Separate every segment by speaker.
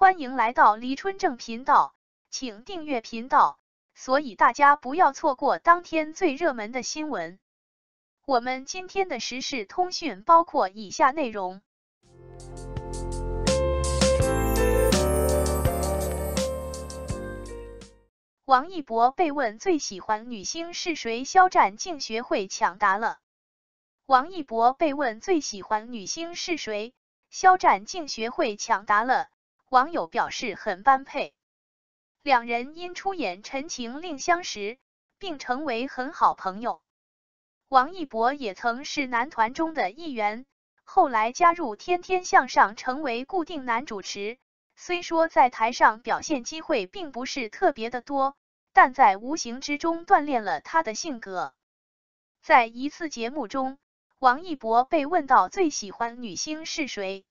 Speaker 1: 欢迎来到黎春正频道，请订阅频道，所以大家不要错过当天最热门的新闻。我们今天的时事通讯包括以下内容：王一博被问最喜欢女星是谁，肖战竟学会抢答了。王一博被问最喜欢女星是谁，肖战竟学会抢答了。网友表示很般配，两人因出演《陈情令》相识，并成为很好朋友。王一博也曾是男团中的一员，后来加入《天天向上》，成为固定男主持。虽说在台上表现机会并不是特别的多，但在无形之中锻炼了他的性格。在一次节目中，王一博被问到最喜欢女星是谁。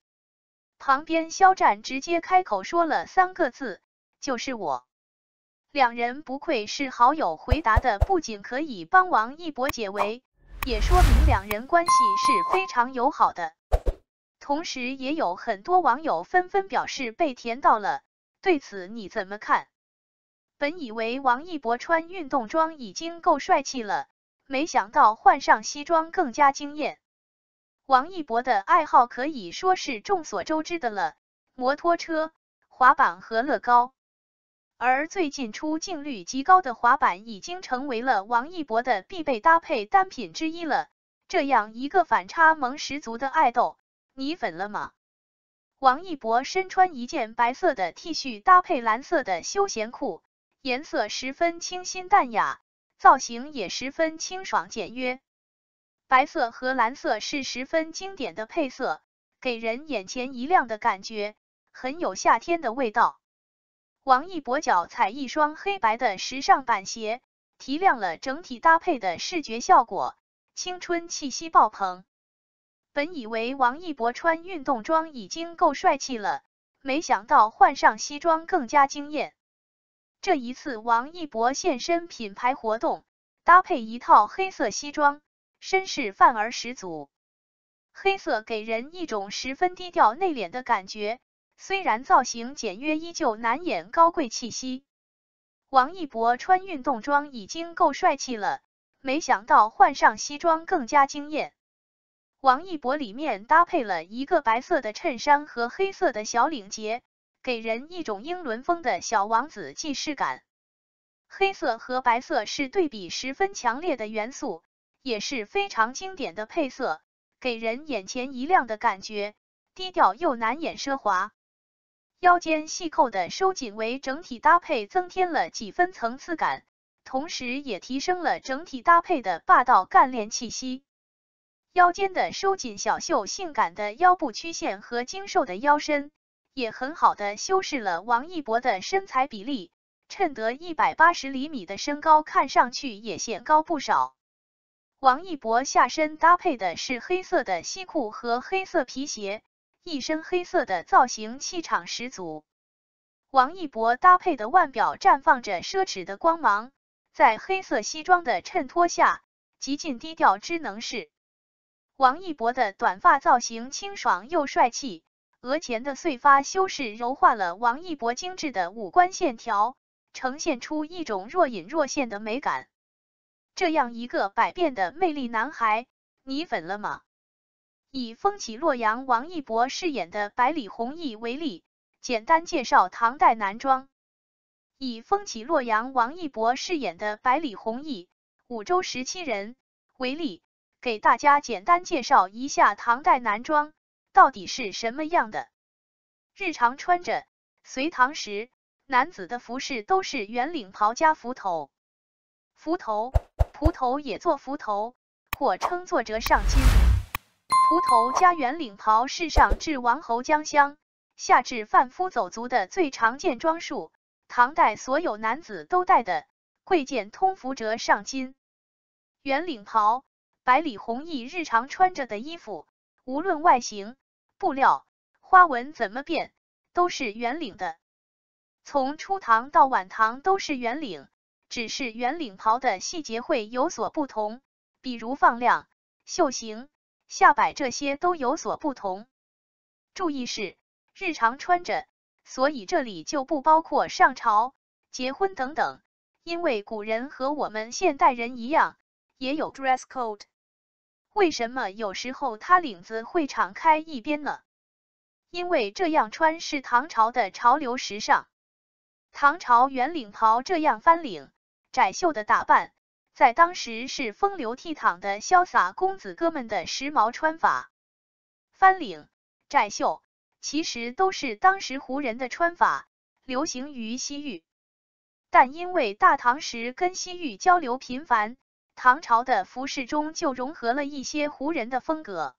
Speaker 1: 旁边肖战直接开口说了三个字，就是我。两人不愧是好友，回答的不仅可以帮王一博解围，也说明两人关系是非常友好的。同时，也有很多网友纷纷表示被甜到了，对此你怎么看？本以为王一博穿运动装已经够帅气了，没想到换上西装更加惊艳。王一博的爱好可以说是众所周知的了，摩托车、滑板和乐高。而最近出镜率极高的滑板已经成为了王一博的必备搭配单品之一了。这样一个反差萌十足的爱豆，你粉了吗？王一博身穿一件白色的 T 恤，搭配蓝色的休闲裤，颜色十分清新淡雅，造型也十分清爽简约。白色和蓝色是十分经典的配色，给人眼前一亮的感觉，很有夏天的味道。王一博脚踩一双黑白的时尚板鞋，提亮了整体搭配的视觉效果，青春气息爆棚。本以为王一博穿运动装已经够帅气了，没想到换上西装更加惊艳。这一次王一博现身品牌活动，搭配一套黑色西装。绅士范儿十足，黑色给人一种十分低调内敛的感觉。虽然造型简约，依旧难掩高贵气息。王一博穿运动装已经够帅气了，没想到换上西装更加惊艳。王一博里面搭配了一个白色的衬衫和黑色的小领结，给人一种英伦风的小王子既视感。黑色和白色是对比十分强烈的元素。也是非常经典的配色，给人眼前一亮的感觉，低调又难掩奢华。腰间细扣的收紧为整体搭配增添了几分层次感，同时也提升了整体搭配的霸道干练气息。腰间的收紧小袖，性感的腰部曲线和精瘦的腰身，也很好的修饰了王一博的身材比例，衬得一百八十厘米的身高看上去也显高不少。王一博下身搭配的是黑色的西裤和黑色皮鞋，一身黑色的造型气场十足。王一博搭配的腕表绽放着奢侈的光芒，在黑色西装的衬托下，极尽低调之能事。王一博的短发造型清爽又帅气，额前的碎发修饰柔化了王一博精致的五官线条，呈现出一种若隐若现的美感。这样一个百变的魅力男孩，你粉了吗？以风起洛阳王一博饰演的百里弘毅为例，简单介绍唐代男装。以风起洛阳王一博饰演的百里弘毅，五州十七人为例，给大家简单介绍一下唐代男装到底是什么样的。日常穿着，隋唐时男子的服饰都是圆领袍加幞头，幞头。蒲头也做幞头，或称作折上巾。蒲头加圆领袍是上至王侯将相，下至贩夫走卒的最常见装束。唐代所有男子都戴的贵贱通服折上巾。圆领袍，百里弘毅日常穿着的衣服，无论外形、布料、花纹怎么变，都是圆领的。从初唐到晚唐都是圆领。只是圆领袍的细节会有所不同，比如放量、袖型、下摆这些都有所不同。注意是日常穿着，所以这里就不包括上朝、结婚等等。因为古人和我们现代人一样，也有 dress code。为什么有时候它领子会敞开一边呢？因为这样穿是唐朝的潮流时尚。唐朝圆领袍这样翻领、窄袖的打扮，在当时是风流倜傥的潇洒公子哥们的时髦穿法。翻领、窄袖其实都是当时胡人的穿法，流行于西域。但因为大唐时跟西域交流频繁，唐朝的服饰中就融合了一些胡人的风格，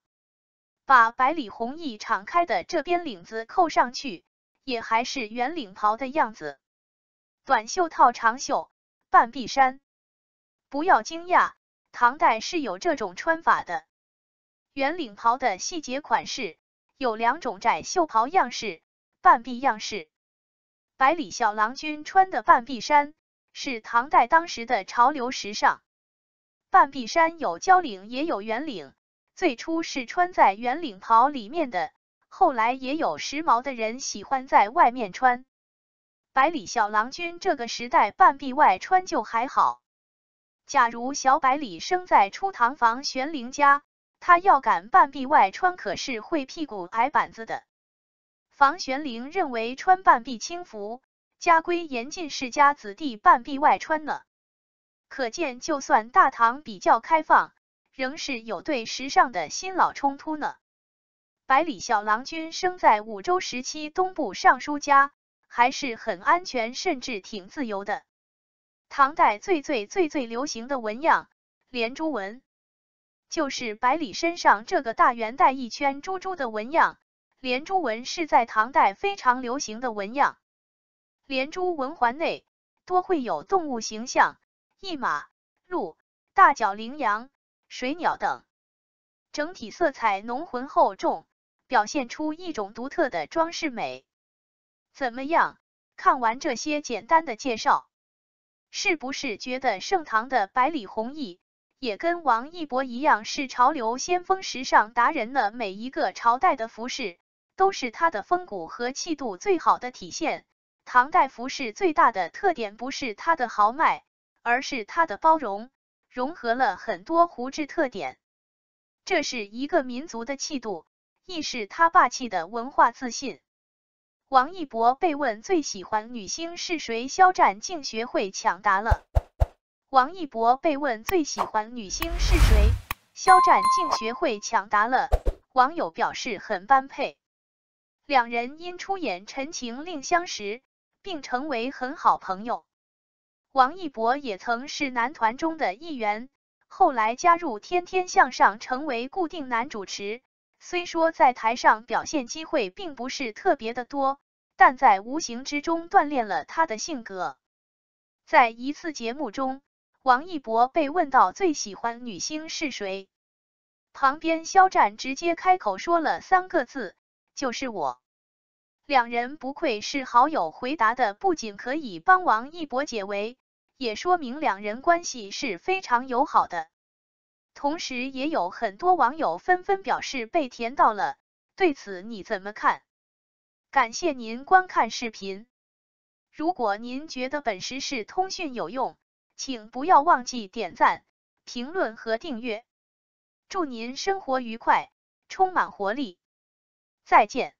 Speaker 1: 把百里红衣敞开的这边领子扣上去，也还是圆领袍的样子，短袖套长袖，半臂衫。不要惊讶，唐代是有这种穿法的。圆领袍的细节款式有两种：窄袖袍样式、半臂样式。百里小郎君穿的半臂衫是唐代当时的潮流时尚。半臂衫有交领也有圆领，最初是穿在圆领袍里面的，后来也有时髦的人喜欢在外面穿。百里小郎君这个时代半臂外穿就还好，假如小百里生在初唐房玄龄家，他要敢半臂外穿，可是会屁股挨板子的。房玄龄认为穿半臂轻浮，家规严禁世家子弟半臂外穿呢。可见，就算大唐比较开放，仍是有对时尚的新老冲突呢。百里小郎君生在武周时期东部尚书家，还是很安全，甚至挺自由的。唐代最最最最流行的纹样，连珠纹，就是百里身上这个大圆带一圈珠珠的纹样。连珠纹是在唐代非常流行的纹样，连珠纹环内多会有动物形象，一马、鹿、大角羚羊、水鸟等，整体色彩浓浑厚重，表现出一种独特的装饰美。怎么样？看完这些简单的介绍，是不是觉得盛唐的百里弘毅也跟王一博一样是潮流先锋、时尚达人呢？每一个朝代的服饰。都是它的风骨和气度最好的体现。唐代服饰最大的特点不是它的豪迈，而是它的包容，融合了很多胡质特点。这是一个民族的气度，亦是他霸气的文化自信。王一博被问最喜欢女星是谁，肖战竟学会抢答了。王一博被问最喜欢女星是谁，肖战竟学会抢答了。网友表示很般配。两人因出演《陈情令》相识，并成为很好朋友。王一博也曾是男团中的一员，后来加入《天天向上》，成为固定男主持。虽说在台上表现机会并不是特别的多，但在无形之中锻炼了他的性格。在一次节目中，王一博被问到最喜欢女星是谁，旁边肖战直接开口说了三个字。就是我，两人不愧是好友，回答的不仅可以帮王一博解围，也说明两人关系是非常友好的。同时，也有很多网友纷纷表示被甜到了，对此你怎么看？感谢您观看视频，如果您觉得本时事通讯有用，请不要忘记点赞、评论和订阅。祝您生活愉快，充满活力！再见。